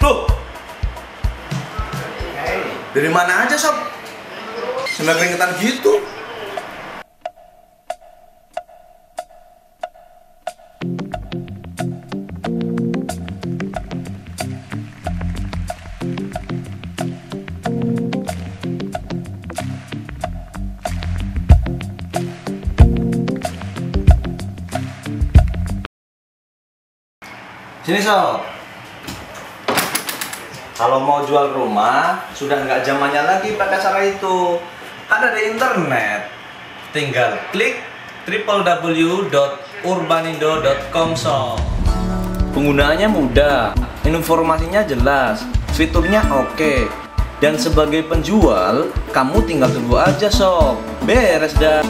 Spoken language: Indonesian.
Loh. Dari mana aja, Sob? Sampai keringetan gitu. Sini, Sob. Kalau mau jual rumah, sudah nggak zamannya lagi pakai cara itu. Ada di internet. Tinggal klik www.urbanindo.com. Penggunaannya mudah, informasinya jelas, fiturnya oke. Dan sebagai penjual, kamu tinggal tunggu aja sob. Beres dah.